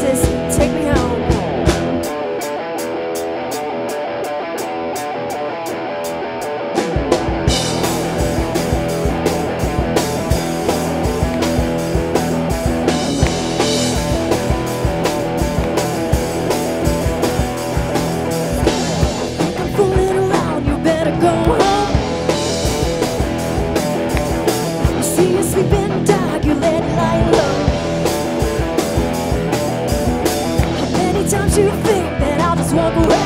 kisses, you think that I'll just walk away?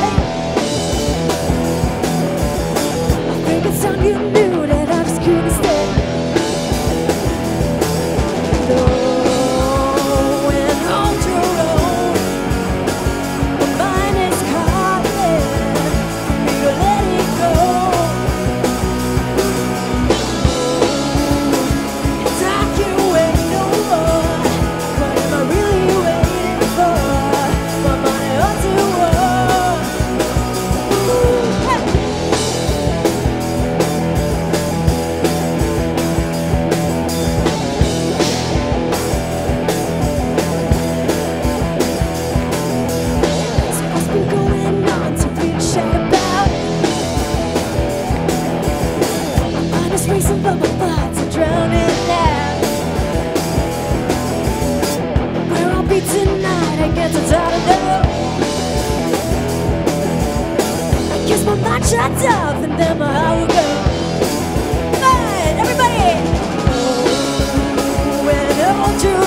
My mind shuts off and then my heart will go Come on, everybody. When I want you